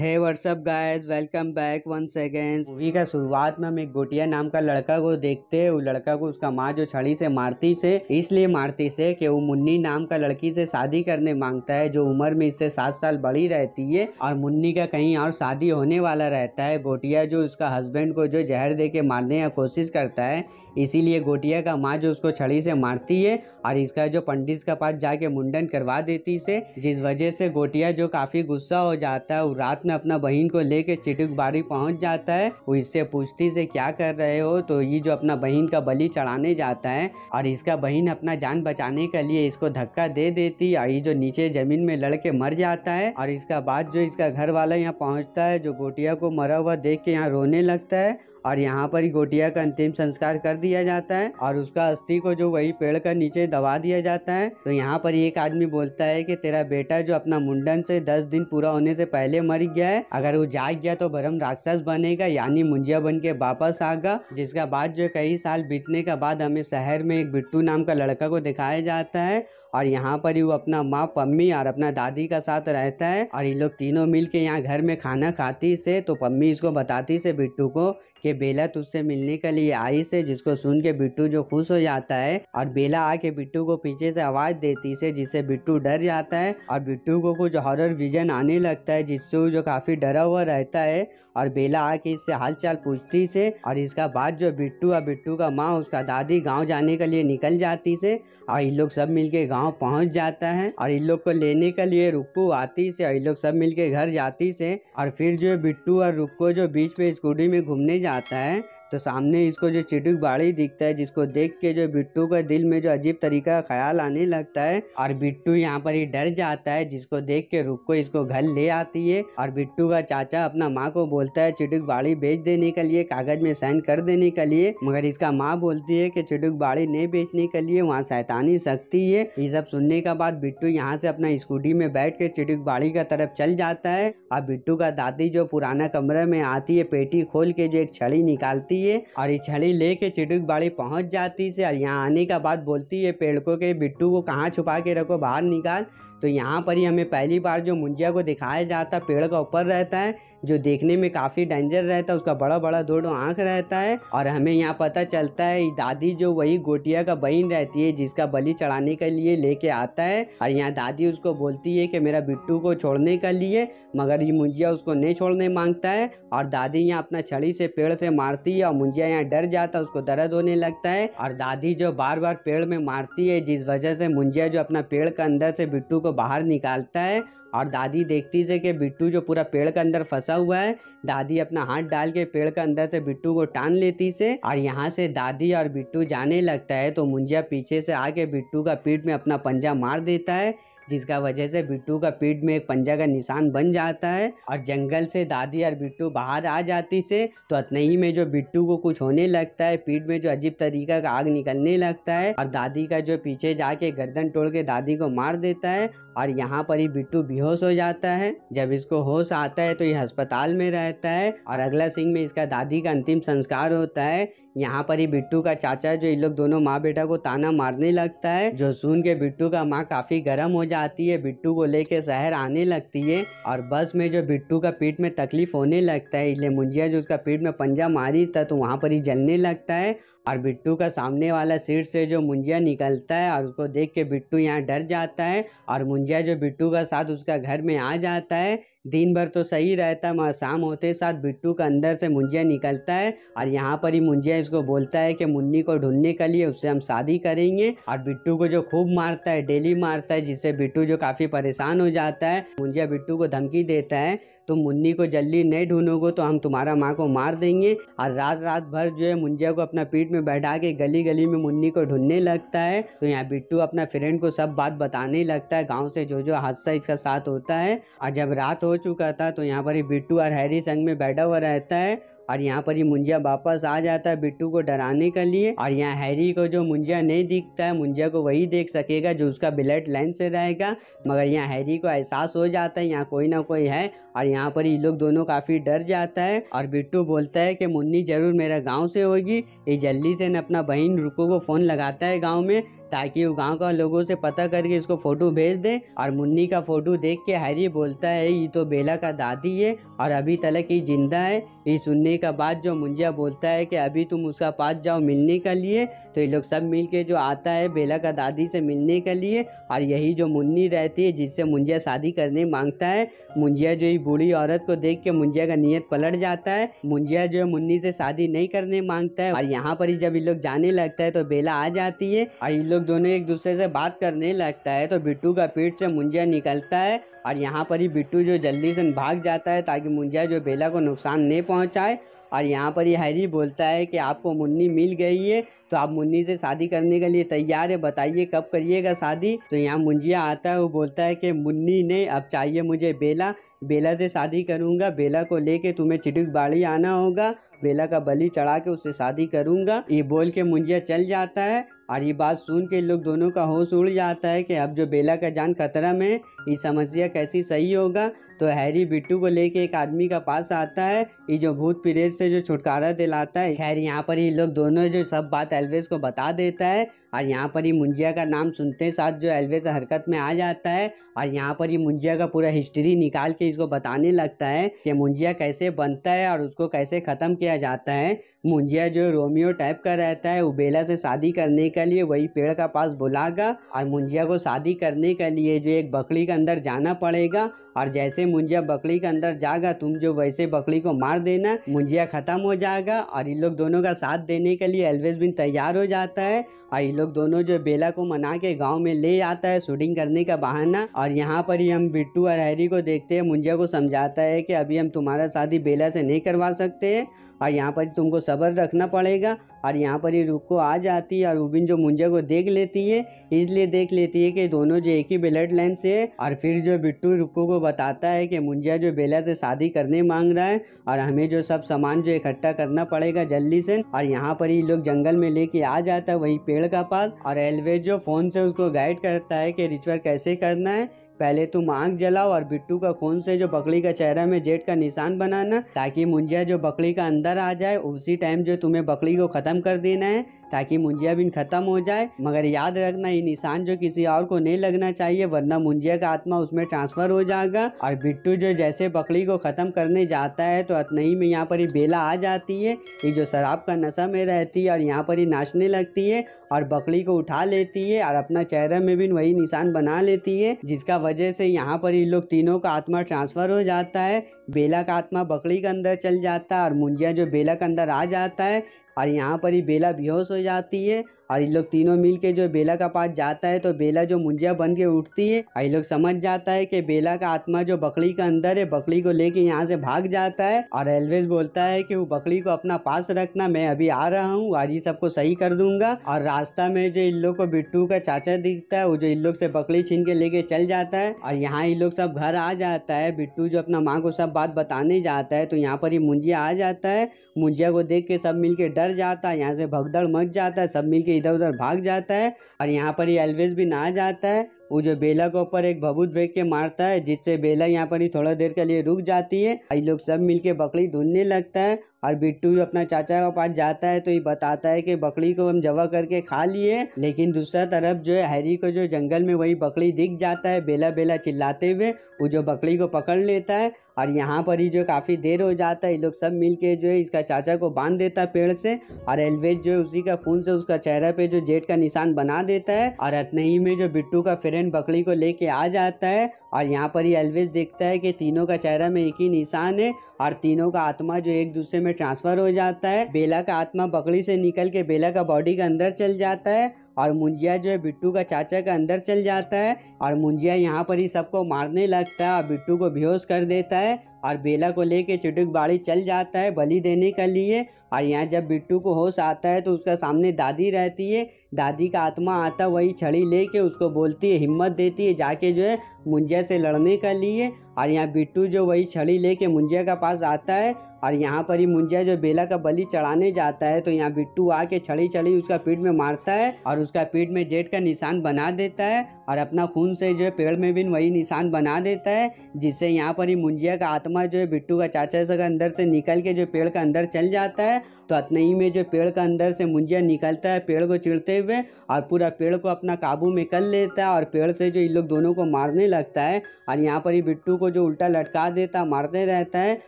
है what's up guys welcome back one again movie का शुरुआत में हम एक गोटिया नाम का लड़का को देखते हैं। वो लड़का को उसका माँ जो छड़ी से मारती से, इसलिए मारती से कि वो मुन्नी नाम का लड़की से शादी करने माँगता है, जो उम्र में इससे सात साल बड़ी रहती है। और मुन्नी का कहीं और शादी होने वाला रहता है। गोटिया जो उसका हस्बैंड को जो जहर दे के मारने का कोशिश करता है, इसीलिए गोटिया का माँ जो उसको छड़ी से मारती है और इसका जो पंडित के पास जाके मुंडन करवा देती से, जिस वजह से गोटिया जो काफ़ी गुस्सा हो जाता है, वो रात में अपना बहन को लेकर चिटुक बाड़ी पहुँच जाता है। वो इससे पूछती से क्या कर रहे हो? तो ये जो अपना बहन का बलि चढ़ाने जाता है और इसका बहन अपना जान बचाने के लिए इसको धक्का दे देती और ये जो नीचे ज़मीन में लड़के मर जाता है और इसका बाद जो इसका घर वाला यहाँ पहुँचता है, जो गोटिया को मरा हुआ देख के यहाँ रोने लगता है। और यहाँ पर ही गोटिया का अंतिम संस्कार कर दिया जाता है और उसका अस्थि को जो वही पेड़ का नीचे दबा दिया जाता है। तो यहाँ पर एक आदमी बोलता है कि तेरा बेटा जो अपना मुंडन से दस दिन पूरा होने से पहले मर गया है, अगर वो जाग गया तो भरम राक्षस बनेगा, यानी मुंजिया बन के वापस आगा जिसका बाद जो कई साल बीतने का बाद हमें शहर में एक बिट्टू नाम का लड़का को दिखाया जाता है और यहाँ पर ही वो अपना माँ, पम्मी और अपना दादी का साथ रहता है और ये लोग तीनों मिल के यहाँ घर में खाना खाती से तो पम्मी इसको बताती से बिट्टू को कि बेला तुझसे मिलने के लिए आई से, जिसको सुन के बिट्टू जो खुश हो जाता है और बेला आके बिट्टू को पीछे से आवाज़ देती से, जिससे बिट्टू डर जाता है और बिट्टू को कुछ हॉरर विजन आने लगता है, जिससे वो जो काफ़ी डरा हुआ रहता है और बेला आके इससे हालचाल पूछती से और इसका बाद जो बिट्टू और बिट्टू का माँ, उसका दादी गाँव जाने के लिए निकल जाती से और इन लोग सब मिलके गाँव पहुँच जाता है और इन लोग को लेने के लिए रुक्कू आती से और इन लोग सब मिलके घर जाती से और फिर जो बिट्टू और रुक्को जो बीच में स्कूटी में घूमने जाता है तो सामने इसको जो चिटुक बाड़ी दिखता है, जिसको देख के जो बिट्टू का दिल में जो अजीब तरीका का ख्याल आने लगता है, और बिट्टू यहाँ पर ही डर जाता है, जिसको देख के रुको इसको घर ले आती है, और बिट्टू का चाचा अपना माँ को बोलता है, चिटुक बाड़ी बेच देने के लिए, कागज़ में साइन कर देने के लिए। मगर इसका माँ बोलती है की चिटुक बाड़ी नहीं बेचने के लिए, वहाँ शैतानी सकती है। ये सब सुनने का बाद बिट्टू यहाँ से अपना स्कूटी में बैठ के चिटुक बाड़ी का तरफ़ चल जाता है, और बिट्टू का दादी जो पुराना कमरे में आती है, पेटी खोल के जो एक छड़ी निकालती है और ये छड़ी लेके चिटुक बाड़ी पहुँच जाती से और यहाँ आने का बाद बोलती है पेड़ को कि बिट्टू को कहाँ छुपा के रखो, बाहर निकाल। तो यहाँ पर ही हमें पहली बार जो मुंजिया को दिखाया जाता है, पेड़ का ऊपर रहता है, जो देखने में काफ़ी डेंजर रहता है, उसका बड़ा बड़ा दो आँख रहता है। और हमें यहाँ पता चलता है दादी जो वही गोटिया का बहन रहती है, जिसका बलि चढ़ाने के लिए लेके आता है। और यहाँ दादी उसको बोलती है कि मेरा बिट्टू को छोड़ने के लिए, मगर ये मुंजिया उसको नहीं छोड़ने माँगता है। और दादी यहाँ अपना छड़ी से पेड़ से मारती है और मुंजिया यहाँ डर जाता है, उसको दर्द होने लगता है। और दादी जो बार बार पेड़ में मारती है, जिस वजह से मुंजिया जो अपना पेड़ के अंदर से बिट्टू को बाहर निकालता है, और दादी देखती से कि बिट्टू जो पूरा पेड़ के अंदर फंसा हुआ है, दादी अपना हाथ डाल के पेड़ के अंदर से बिट्टू को टान लेती से, और यहाँ से दादी और बिट्टू जाने लगता है तो मुंजिया पीछे से आके बिट्टू का पीठ में अपना पंजा मार देता है जिसका वजह से बिट्टू का पीठ में एक पंजा का निशान बन जाता है और जंगल से दादी और बिट्टू बाहर आ जाती से तो अतनई में जो बिट्टू को कुछ होने लगता है, पीठ में जो अजीब तरीका का आग निकलने लगता है और दादी का जो पीछे जाके गर्दन तोड़ के दादी को मार देता है और यहाँ पर ही बिट्टू बेहोश हो जाता है। जब इसको होश आता है तो ये अस्पताल में रहता है और अगला सिंह में इसका दादी का अंतिम संस्कार होता है। यहाँ पर ही बिट्टू का चाचा जो इन लोग दोनों माँ बेटा को ताना मारने लगता है। जो सुन के बिट्टू का माँ काफ़ी गर्म हो जाती है, बिट्टू को लेके शहर आने लगती है और बस में जो बिट्टू का पीठ में तकलीफ़ होने लगता है इसलिए मुंजिया जो उसका पीठ में पंजा मारी था तो वहाँ पर ही जलने लगता है और बिट्टू का सामने वाला सीट से जो मुंजिया निकलता है और उसको देख के बिट्टू यहाँ डर जाता है और मुंजिया जो बिट्टू का साथ उसका घर में आ जाता है दिन भर तो सही रहता है शाम होते साथ बिट्टू का अंदर से मुंजिया निकलता है और यहाँ पर ही मुंजिया इसको बोलता है कि मुन्नी को ढूँढने के लिए उससे हम शादी करेंगे। और बिट्टू को जो खूब मारता है, डेली मारता है, जिससे बिट्टू जो काफ़ी परेशान हो जाता है, मुंजिया बिट्टू को धमकी देता है तुम मुन्नी को जल्दी नहीं ढूंढोगे तो हम तुम्हारा माँ को मार देंगे। और रात रात भर जो है मुंजिया को अपना पीठ में बैठा के गली गली में मुन्नी को ढूँढने लगता है। तो यहाँ बिट्टू अपना फ्रेंड को सब बात बताने लगता है। गाँव से जो जो हादसा इसका साथ होता है। और जब रात हो चुका था तो यहाँ पर बिट्टू और हैरी संग में बैठा हुआ रहता है। और यहाँ पर ही मुंजिया वापस आ जाता है बिट्टू को डराने के लिए। और यहाँ हैरी को जो मुंजिया नहीं दिखता है, मुंजिया को वही देख सकेगा जो उसका ब्लड लाइन से रहेगा। मगर यहाँ हैरी को एहसास हो जाता है, यहाँ कोई ना कोई है। और यहाँ पर ये लोग दोनों काफ़ी डर जाता है। और बिट्टू बोलता है कि मुन्नी ज़रूर मेरा गाँव से होगी। ये जल्दी से न अपना बहन रुको को फ़ोन लगाता है गाँव में, ताकि वो गाँव का लोगों से पता करके इसको फ़ोटो भेज दे। और मुन्नी का फ़ोटो देख के हैरी बोलता है, ये तो बेला का दादी है और अभी तलक ये ज़िंदा है। ये सुनने का बाद जो मुंजिया बोलता है कि अभी तुम उसका पास जाओ मिलने के लिए तो ये लोग सब मिल के जो आता है बेला का दादी से मिलने के लिए, और यही जो मुन्नी रहती है जिससे मुंजिया शादी करने माँगता है, मुंजिया जो ये बूढ़ी औरत को देख के मुंजिया का नीयत पलट जाता है, मुंजिया जो है मुन्नी से शादी नहीं करने माँगता है, और यहाँ पर ही जब ये लोग जाने लगता है तो बेला आ जाती है, और ये लोग दोनों एक दूसरे से बात करने लगता है तो बिट्टू का पीठ से मुंजिया निकलता है, और यहाँ पर ही बिट्टू जो जल्दी से भाग जाता है ताकि मुंजिया जो बेला को नुकसान नहीं पहुँचाए और यहाँ पर ये हैरी बोलता है कि आपको मुन्नी मिल गई है तो आप मुन्नी से शादी करने के लिए तैयार है। बताइए कब करिएगा शादी? तो यहाँ मुंजिया आता है, वो बोलता है कि मुन्नी ने, अब चाहिए मुझे बेला। बेला से शादी करूँगा, बेला को लेके तुम्हें चिटुक बाड़ी आना होगा, बेला का बलि चढ़ा के उससे शादी करूँगा। ये बोल के मुंजिया चल जाता है और ये बात सुन के लोग दोनों का होश उड़ जाता है कि अब जो बेला का जान खतरा में ये समस्या कैसी सही होगा? तो हैरी बिट्टू को लेके एक आदमी का पास आता है, ये जो भूत प्रेत से जो छुटकारा दिलाता है, खैर, यहाँ पर ये लोग दोनों जो सब बात एलवेज को बता देता है और यहाँ पर ही मुंजिया का नाम सुनते साथ जो एलवेज हरकत में आ जाता है और यहाँ पर ही मुंजिया का पूरा हिस्ट्री निकाल के इसको बताने लगता है कि मुंजिया कैसे बनता है और उसको कैसे ख़त्म किया जाता है। मुंजिया जो रोमियो टाइप का रहता है वो बेला से शादी करने के लिए वही पेड़ का पास बुलागा और मुंजिया को शादी करने के लिए जो एक बकरी के अंदर जाना पड़ेगा और जैसे मुंजिया बकरी के अंदर जाएगा, तुम जो वैसे बकरी को मार देना, मुंजिया खत्म हो जाएगा और इन लोग दोनों का साथ देने के लिए एलवेज बिन तैयार हो जाता है और ये लोग दोनों जो बेला को मना के गाँव में ले आता है शूटिंग करने का बहाना, और यहाँ पर ही हम बिट्टू और हैरी को देखते हैं, मुंजिया को समझाता है कि अभी हम तुम्हारा शादी बेला से नहीं करवा सकते और यहाँ पर तुमको सब्र रखना पड़ेगा और यहाँ पर ही रुको आ जाती है और रूबिन जो मुंजिया को देख लेती है, इसलिए देख लेती है कि दोनों जो एक ही ब्लड लाइन से है और फिर जो बिट्टू रुको को बताता है कि मुंजा जो बेला से शादी करने मांग रहा है और हमें जो सब सामान जो इकट्ठा करना पड़ेगा जल्दी से। और यहाँ पर ही लोग जंगल में लेके आ जाता है वही पेड़ का पास और एलवेज जो फ़ोन से उसको गाइड करता है कि रिचुअल कैसे करना है पहले तुम आग जलाओ और बिट्टू का खून से जो बकरी का चेहरा में जेट का निशान बनाना, ताकि मुंजिया जो बकरी का अंदर आ जाए, उसी टाइम जो तुम्हें बकरी को खत्म कर देना है। ताकि मुंजिया बिन खत्म हो जाए। मगर याद रखना, ये निशान जो किसी और को नहीं लगना चाहिए, वरना मुंजिया का आत्मा उसमें ट्रांसफ़र हो जाएगा। और बिट्टू जो जैसे बकरी को खत्म करने जाता है तो अतनई में यहाँ पर ही बेला आ जाती है। ये जो शराब का नशा में रहती है और यहाँ पर ही नाचने लगती है और बकरी को उठा लेती है और अपना चेहरा में भी वही निशान बना लेती है, जिसका वजह से यहाँ पर ये लोग तीनों का आत्मा ट्रांसफ़र हो जाता है। बेला का आत्मा बकरी के अंदर चल जाता है और मुंजिया जो बेला के अंदर आ जाता है और यहाँ पर ही बेला बेहोश हो जाती है और इन लोग तीनों मिल के जो बेला का पास जाता है तो बेला जो मुंजिया बन के उठती है, और ये लोग समझ जाता है कि बेला का आत्मा जो बकरी का अंदर है, बकरी को लेके यहाँ से भाग जाता है, और एलवेज बोलता है कि वो बकरी को अपना पास रखना, मैं अभी आ रहा हूँ, आज ही सबको सही कर दूँगा, और रास्ता में जो इन लोग को बिट्टू का चाचा दिखता है, वो जो इन लोग से बकरी छीन के लेके चल जाता है, और यहाँ इन लोग सब घर आ जाता है, बिट्टू जो अपना माँ को सब बात बताने जाता है तो यहाँ पर ही मुंजिया आ जाता है, मुंजिया को देख के सब मिल के डर जाता है, यहाँ से भगदड़ मच जाता है, सब मिल के इधर उधर भाग जाता है और यहाँ पर ही एलवेज भी ना जाता है। वो जो बेला के ऊपर एक भभूत फेंक के मारता है, जिससे बेला यहाँ पर ही थोड़ा देर के लिए रुक जाती है ये लोग सब मिलके बकरी ढूँढने लगता है। और बिट्टू अपना चाचा के पास जाता है तो ये बताता है कि बकरी को हम जवा करके खा लिए, लेकिन दूसरा तरफ़ जो है, हैरी को जो जंगल में वही बकरी दिख जाता है बेला बेला चिल्लाते हुए, वो जो बकरी को पकड़ लेता है और यहाँ पर ही जो काफ़ी देर हो जाता है, ये लोग सब मिल के जो है, इसका चाचा को बाँध देता है पेड़ से और एलवेज जो है, उसी का खून से उसका चेहरा पे जो जेट का निशान बना देता है और इतने ही में जो बिट्टू का फ्रेंड बकरी को लेके आ जाता है और यहाँ पर ही एलवेज देखता है कि तीनों का चेहरा में एक ही निशान है और तीनों का आत्मा जो एक दूसरे में ट्रांसफ़र हो जाता है। बेला का आत्मा बकरी से निकल के बेला का बॉडी के अंदर चल जाता है और मुंजिया जो है बिट्टू का चाचा के अंदर चल जाता है और मुंजिया यहाँ पर ही सबको मारने लगता है और बिट्टू को बेहोश कर देता है। और बेला को लेके चुटुक बाड़ी चल जाता है बलि देने के लिए। और यहाँ जब बिट्टू को होश आता है तो उसका सामने दादी रहती है। दादी का आत्मा आता वही छड़ी लेके उसको बोलती है, हिम्मत देती है जाके जो है मुंजिया से लड़ने के लिए। और यहाँ बिट्टू जो वही छड़ी लेके मुंजिया का पास आता है और यहाँ पर ही मुंजिया जो बेला का बलि चढ़ाने जाता है तो यहाँ बिट्टू आके छड़ी छड़ी उसका पीठ में मारता है और उसका पीठ में जेट का निशान बना देता है और अपना खून से जो है पेड़ में भी वही निशान बना देता है, जिससे यहाँ पर ही मुंजिया का आत्मा जो है बिट्टू का चाचा से अंदर से निकल के जो पेड़ का अंदर चल जाता है तो अतने ही में जो पेड़ का अंदर से मुंजिया निकलता है पेड़ को चिड़ते हुए और पूरा पेड़ को अपना काबू में कर लेता है और पेड़ से जो इन लोग दोनों को मारने लगता है और यहाँ पर ही बिट्टू को जो उल्टा लटका देता मारते रहता है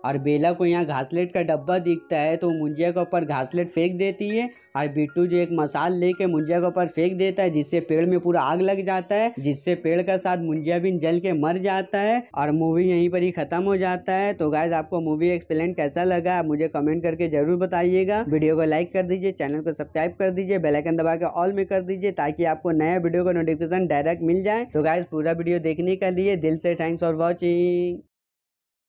और बेला को यहाँ घासलेट का डब्बा दिखता है तो मुंजिया के ऊपर घासलेट फेंक देती है और बिट्टू जो एक मसाल लेके मुंजिया के ऊपर फेंक देता है, जिससे पेड़ में पूरा आग लग जाता है, जिससे पेड़ का साथ मुंजिया भी जल के मर जाता है और मूवी यहीं पर ही खत्म हो जाता है। तो गाइज़ आपको मूवी एक्सप्लेन कैसा लगा? मुझे कमेंट करके ज़रूर बताइएगा। वीडियो को लाइक कर दीजिए चैनल को सब्सक्राइब कर दीजिए बेलाइकन दबा के ऑल में कर दीजिए ताकि आपको नया वीडियो का नोटिफिकेशन डायरेक्ट मिल जाए। तो गाइज़ पूरा वीडियो देखने के लिए दिल से थैंक्स फॉर वॉचिंग